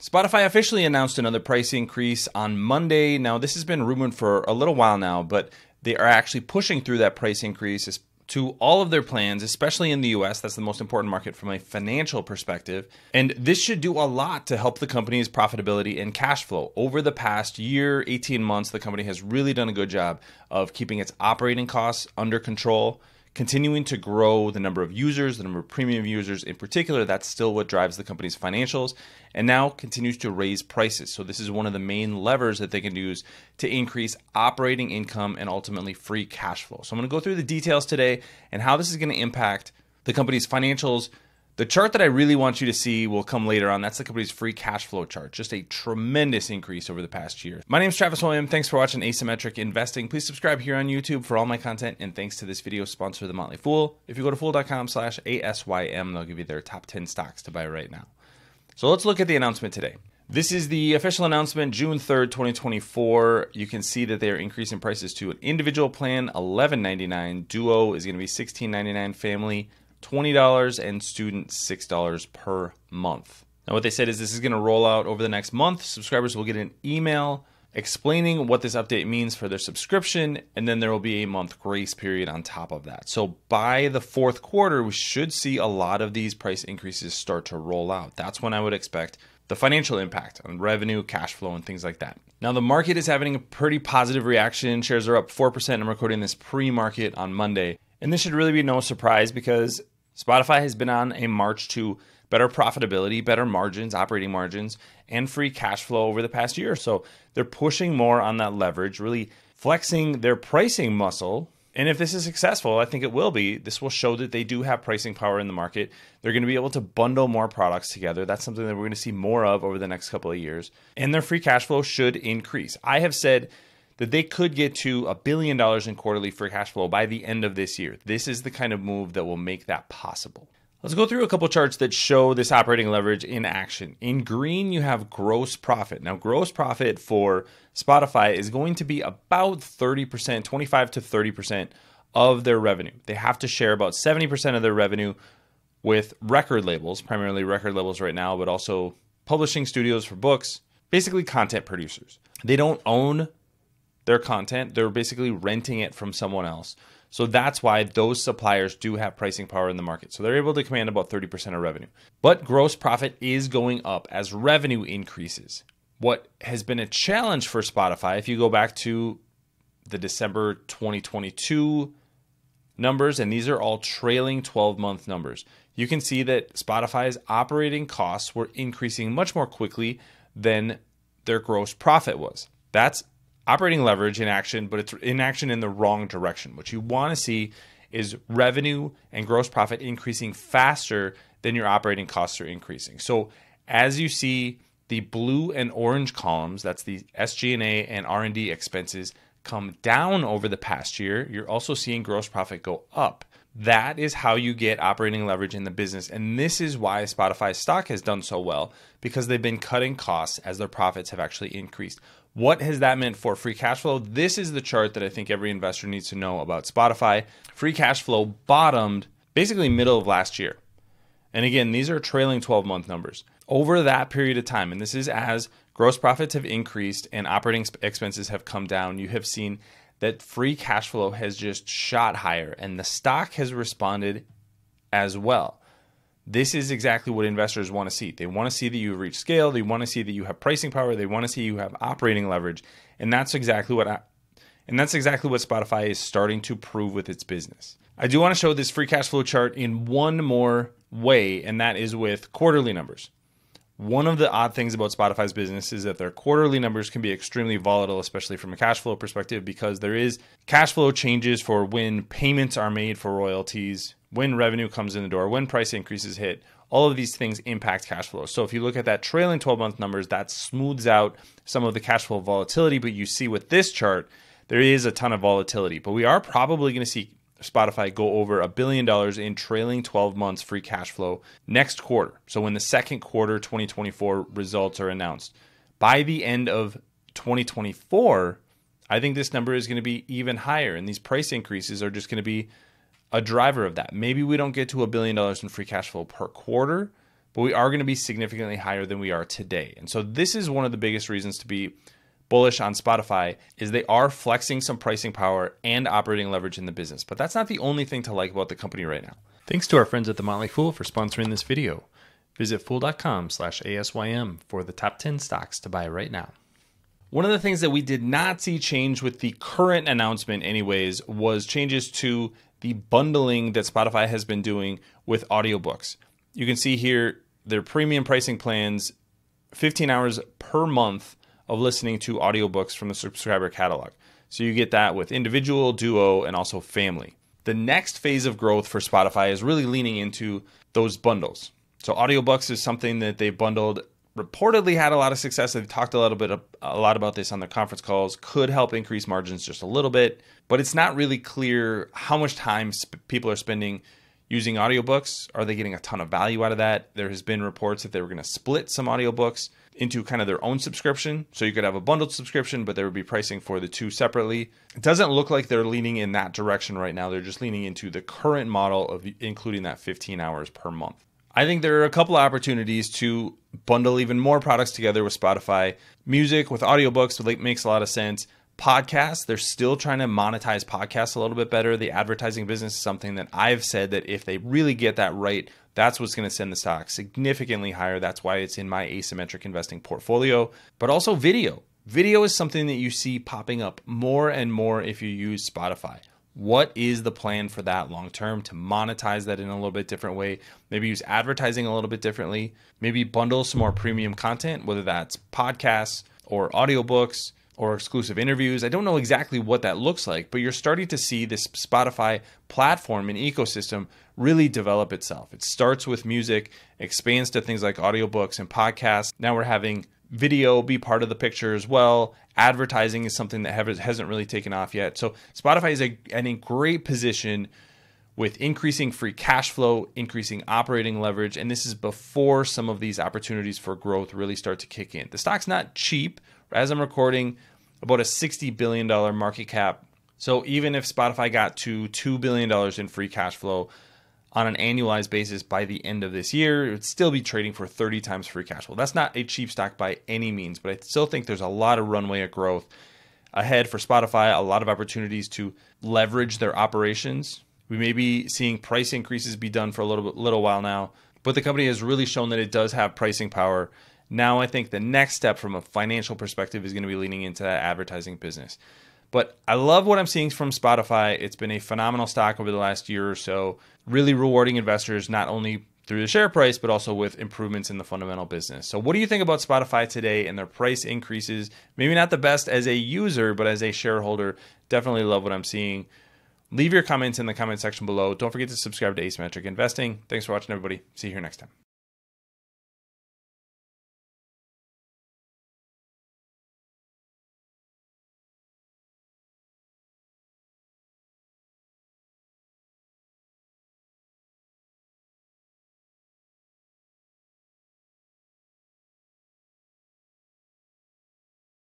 Spotify officially announced another price increase on Monday. Now, this has been rumored for a little while now, but they are actually pushing through that price increase to all of their plans, especially in the US. That's the most important market from a financial perspective. And this should do a lot to help the company's profitability and cash flow. Over the past year, 18 months, the company has really done a good job of keeping its operating costs under control continuing to grow the number of users, the number of premium users in particular. That's still what drives the company's financials, and now continues to raise prices. So, this is one of the main levers that they can use to increase operating income and ultimately free cash flow. So, I'm going to go through the details today and how this is going to impact the company's financials the chart that I really want you to see will come later on. That's the company's free cash flow chart. Just a tremendous increase over the past year. My name is Travis Hoium. Thanks for watching Asymmetric Investing. Please subscribe here on YouTube for all my content. And thanks to this video sponsor, The Motley Fool. If you go to fool.com slash ASYM, they'll give you their top 10 stocks to buy right now. So let's look at the announcement today. This is the official announcement, June 3rd, 2024. You can see that they are increasing prices to an individual plan, $11.99. Duo is going to be $16.99. Family, $20 and student $6 per month. Now, what they said is this is going to roll out over the next month. Subscribers will get an email explaining what this update means for their subscription, and then there will be a month grace period on top of that. So by the fourth quarter, we should see a lot of these price increases start to roll out. That's when I would expect the financial impact on revenue, cash flow, and things like that. Now, the market is having a pretty positive reaction. Shares are up 4%. I'm recording this pre market on Monday. And this should really be no surprise because Spotify has been on a march to better profitability, better margins, operating margins, and free cash flow over the past year. So they're pushing more on that leverage, really flexing their pricing muscle. And if this is successful, I think it will be. This will show that they do have pricing power in the market. They're going to be able to bundle more products together. That's something that we're going to see more of over the next couple of years. And their free cash flow should increase. I have said that they could get to a billion dollars in quarterly free cash flow by the end of this year. This is the kind of move that will make that possible. Let's go through a couple charts that show this operating leverage in action. In green, you have gross profit. Now, gross profit for Spotify is going to be about 30%, 25 to 30% of their revenue. They have to share about 70% of their revenue with record labels, primarily record labels right now, but also publishing studios for books, basically content producers. They don't own their content, they're basically renting it from someone else. So that's why those suppliers do have pricing power in the market. So they're able to command about 30% of revenue. But gross profit is going up as revenue increases. What has been a challenge for Spotify, if you go back to the December 2022 numbers, and these are all trailing 12 month numbers, you can see that Spotify's operating costs were increasing much more quickly than their gross profit was. That's operating leverage in action, but it's in action in the wrong direction. What you want to see is revenue and gross profit increasing faster than your operating costs are increasing. So as you see the blue and orange columns, that's the SG&A and R&D expenses come down over the past year, you're also seeing gross profit go up. That is how you get operating leverage in the business. And this is why Spotify stock has done so well because they've been cutting costs as their profits have actually increased. What has that meant for free cash flow? This is the chart that I think every investor needs to know about Spotify. Free cash flow bottomed basically middle of last year. And again, these are trailing 12 month numbers. Over that period of time, and this is as gross profits have increased and operating expenses have come down, you have seen that free cash flow has just shot higher and the stock has responded as well. This is exactly what investors want to see. They want to see that you reach scale, they want to see that you have pricing power, they want to see you have operating leverage. And that's exactly what I, and that's exactly what Spotify is starting to prove with its business. I do want to show this free cash flow chart in one more way, and that is with quarterly numbers. One of the odd things about Spotify's business is that their quarterly numbers can be extremely volatile, especially from a cash flow perspective, because there is cash flow changes for when payments are made for royalties, when revenue comes in the door, when price increases hit. All of these things impact cash flow. So if you look at that trailing 12 month numbers, that smooths out some of the cash flow volatility. But you see with this chart, there is a ton of volatility. But we are probably going to see Spotify go over a billion dollars in trailing 12 months free cash flow next quarter. So when the second quarter 2024 results are announced, by the end of 2024, I think this number is going to be even higher. And these price increases are just going to be a driver of that. Maybe we don't get to a billion dollars in free cash flow per quarter, but we are going to be significantly higher than we are today. And so this is one of the biggest reasons to be bullish on Spotify is they are flexing some pricing power and operating leverage in the business. But that's not the only thing to like about the company right now. Thanks to our friends at The Motley Fool for sponsoring this video. Visit fool.com slash ASYM for the top 10 stocks to buy right now. One of the things that we did not see change with the current announcement, anyways, was changes to the bundling that Spotify has been doing with audiobooks. You can see here their premium pricing plans 15 hours per month of listening to audiobooks from the subscriber catalog. So you get that with individual, duo, and also family. The next phase of growth for Spotify is really leaning into those bundles. So audiobooks is something that they bundled reportedly had a lot of success. They've talked a little bit a lot about this on their conference calls. Could help increase margins just a little bit, but it's not really clear how much time sp- people are spending using audiobooks. Are they getting a ton of value out of that? There has been reports that they were going to split some audiobooks into kind of their own subscription. So you could have a bundled subscription, but there would be pricing for the two separately. It doesn't look like they're leaning in that direction right now. They're just leaning into the current model of including that 15 hours per month. I think there are a couple opportunities to bundle even more products together with Spotify. Music with audiobooks makes a lot of sense. Podcasts, they're still trying to monetize podcasts a little bit better. The advertising business is something that I've said that if they really get that right, that's what's going to send the stock significantly higher. That's why it's in my asymmetric investing portfolio. But also video. Video is something that you see popping up more and more if you use Spotify. What is the plan for that long term to monetize that in a little bit different way? Maybe use advertising a little bit differently. Maybe bundle some more premium content, whether that's podcasts or audiobooks or exclusive interviews. I don't know exactly what that looks like, but you're starting to see this Spotify platform and ecosystem really develop itself. It starts with music, expands to things like audiobooks and podcasts. Now we're having video be part of the picture as well. Advertising is something that hasn't really taken off yet. So Spotify is a, in a great position with increasing free cash flow, increasing operating leverage, and this is before some of these opportunities for growth really start to kick in. The stock's not cheap. As I'm recording, about a $60 billion market cap. So even if Spotify got to $2 billion in free cash flow on an annualized basis by the end of this year, it would still be trading for 30 times free cash flow. That's not a cheap stock by any means, but I still think there's a lot of runway of growth ahead for Spotify, a lot of opportunities to leverage their operations. We may be seeing price increases be done for a little little while now, but the company has really shown that it does have pricing power now I think the next step from a financial perspective is going to be leaning into that advertising business. But I love what I'm seeing from Spotify. It's been a phenomenal stock over the last year or so, really rewarding investors not only through the share price, but also with improvements in the fundamental business. So, what do you think about Spotify today and their price increases? Maybe not the best as a user, but as a shareholder, definitely love what I'm seeing. Leave your comments in the comment section below. Don't forget to subscribe to Asymmetric Investing. Thanks for watching, everybody. See you here next time.